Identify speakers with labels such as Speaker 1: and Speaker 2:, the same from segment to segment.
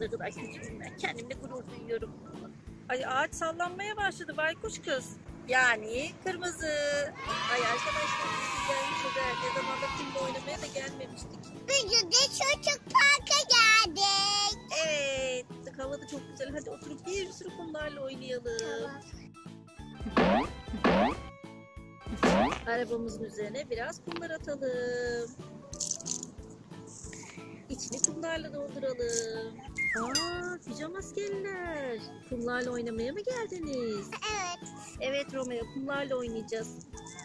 Speaker 1: Ne kadar küçüğüm ben. Kendimle gurur duyuyorum. Ay ağaç sallanmaya başladı baykuş kız. Yani kırmızı. Ay arkadaşlar biz gelmişiz ha. Ne zamandır kumla oynamaya da gelmemiştik.
Speaker 2: Bugün de çocuk parka geldik.
Speaker 1: Evet. Hava da çok güzel. Hadi oturup bir sürü kumlarla oynayalım. Arabamızın üzerine biraz kumlar atalım. İçini kumlarla dolduralım. Aa, pijama askerler. Kumlarla oynamaya mı geldiniz?
Speaker 2: Evet.
Speaker 1: Evet Romeo, kumlarla oynayacağız.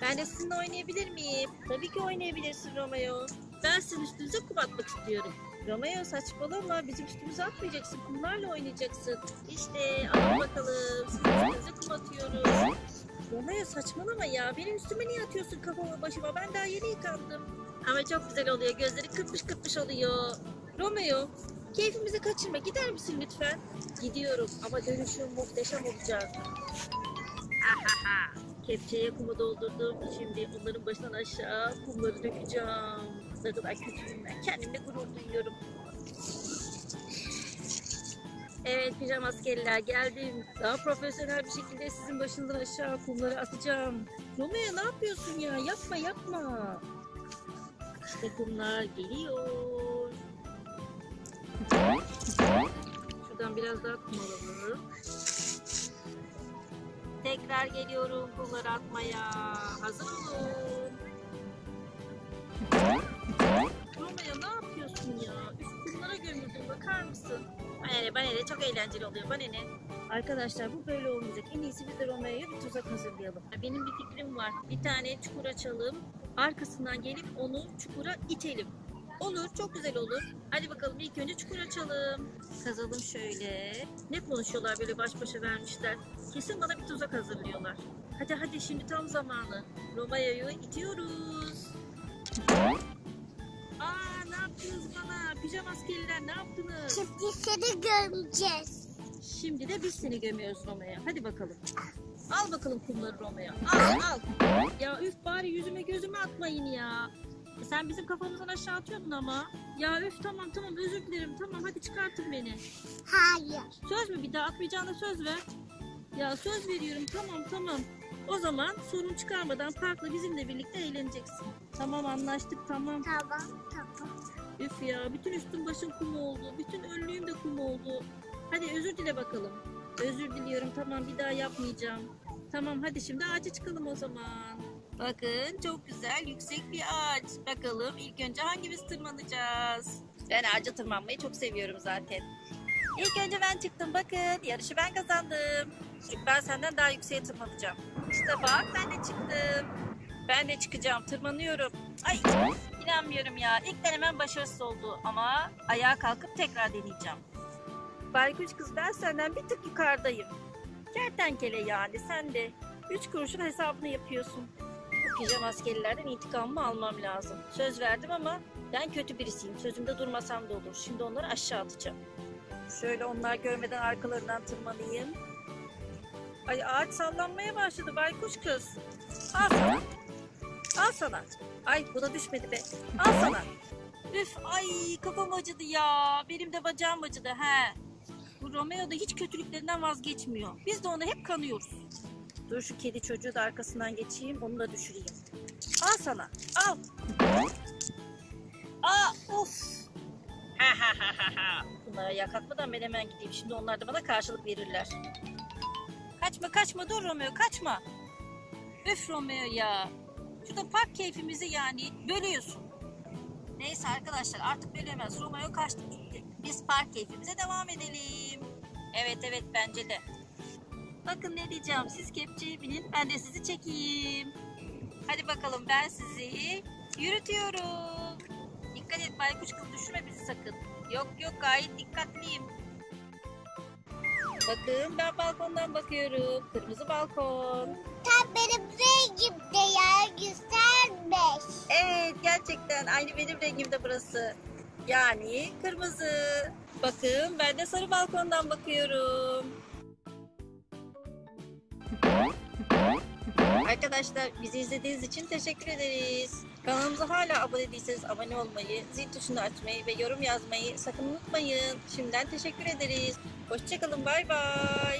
Speaker 1: Ben de sizinle oynayabilir miyim? Tabii ki oynayabilirsin Romeo. Ben sizin üstünüze kum atmak istiyorum. Romeo saçmalama, bizim üstümüze atmayacaksın, kumlarla oynayacaksın. İşte alın bakalım, sizin üstünüze kum atıyoruz. Romeo saçmalama ya, benim üstüme niye atıyorsun kafama başıma? Ben daha yeni yıkandım. Ama çok güzel oluyor, gözleri kırpış kırpış oluyor. Romeo, keyfimizi kaçırma, gider misin lütfen? Gidiyorum ama dönüşüm muhteşem olacak. Kepçeye kumu doldurdum. Şimdi onların başından aşağı kumları dökeceğim. Ne kadar kötüyüm ben. Kendimle gurur duyuyorum. Evet pijama askerler geldim. Daha profesyonel bir şekilde sizin başınızdan aşağı kumları atacağım. Romeo ne yapıyorsun ya? Yapma yapma. İşte kumlar geliyor. Şuradan biraz daha kum alalım. Tekrar geliyorum kumları atmaya. Hazır olun. Romeo ne yapıyorsun ya? Üst kumlara gömüldün bakar mısın? Bana ne bana ne çok eğlenceli oluyor bana ne? Arkadaşlar bu böyle olmayacak. En iyisi biz de Romeo'ya bir tuzak hazırlayalım. Benim bir fikrim var. Bir tane çukur açalım. Arkasından gelip onu çukura itelim. Olur, çok güzel olur. Hadi bakalım ilk önce çukur açalım. Kazalım şöyle. Ne konuşuyorlar böyle baş başa vermişler. Kesin bana bir tuzak hazırlıyorlar. Hadi hadi şimdi tam zamanı. Romeo'yu itiyoruz. Aa ne yaptınız bana? Pijama askeriler ne yaptınız?
Speaker 2: Şimdi seni göreceğiz.
Speaker 1: Şimdi de biz seni gömüyoruz Romeo. Hadi bakalım. Al bakalım kumları Romeo. Al al. Ya üf bari yüzüme gözüme atmayın ya. Sen bizim kafamızdan aşağı atıyordun ama. Ya üf tamam tamam özür dilerim. Tamam hadi çıkartın beni.
Speaker 2: Hayır.
Speaker 1: Söz mü bir daha atmayacağına söz ver. Ya söz veriyorum tamam tamam. O zaman sorun çıkarmadan parkla bizimle birlikte eğleneceksin. Tamam anlaştık tamam.
Speaker 2: Tamam tamam.
Speaker 1: Üf ya bütün üstüm başım kum oldu. Bütün önlüğüm de kum oldu. Hadi özür dile bakalım. Özür diliyorum tamam bir daha yapmayacağım. Tamam hadi şimdi ağaca çıkalım o zaman. Bakın çok güzel yüksek bir ağaç. Bakalım ilk önce hangimiz tırmanacağız? Ben ağaca tırmanmayı çok seviyorum zaten. İlk önce ben çıktım bakın. Yarışı ben kazandım. Çünkü ben senden daha yükseğe tırmanacağım. İşte bak ben de çıktım. Ben de çıkacağım tırmanıyorum. Ay inanmıyorum ya. İlk denemem başarısız oldu ama ayağa kalkıp tekrar deneyeceğim. Baykuş kız ben senden bir tık yukarıdayım. Kertenkele yani sen de. Üç kuruşun hesabını yapıyorsun. Bu pijama askerilerden intikamımı almam lazım. Söz verdim ama ben kötü birisiyim. Sözümde durmasam da olur. Şimdi onları aşağı atacağım. Şöyle onlar görmeden arkalarından tırmanayım. Ay ağaç sallanmaya başladı baykuş kız. Al sana. Al sana. Ay bu da düşmedi be. Al sana. Üf ay kafam acıdı ya. Benim de bacağım acıdı he. Bu Romeo da hiç kötülüklerinden vazgeçmiyor. Biz de ona hep kanıyoruz. Dur şu kedi çocuğu da arkasından geçeyim onu da düşüreyim. Al sana. Al. Aa of. Ha ha ha ha ha. Bunlara yakatmadan ben hemen gideyim. Şimdi onlar da bana karşılık verirler. Kaçma kaçma dur Romeo kaçma. Öf Romeo ya. Şurada park keyfimizi yani bölüyorsun. Neyse arkadaşlar artık bölemez. Romeo kaçtı. Biz park keyfimize devam edelim. Evet evet bence de. Bakın ne diyeceğim. Siz kepçeye binin ben de sizi çekeyim. Hadi bakalım ben sizi yürütüyorum. Dikkat et baykuş kız düşürme bizi sakın. Yok yok gayet dikkatliyim. Bakın ben balkondan bakıyorum. Kırmızı balkon.
Speaker 2: Tam benim rengimde ya güzelmiş.
Speaker 1: Evet gerçekten aynı benim rengimde burası. Yani kırmızı. Bakın ben de sarı balkondan bakıyorum. Arkadaşlar bizi izlediğiniz için teşekkür ederiz. Kanalımıza hala abone değilseniz abone olmayı, zil tuşunu açmayı ve yorum yazmayı sakın unutmayın. Şimdiden teşekkür ederiz. Hoşçakalın bay bay.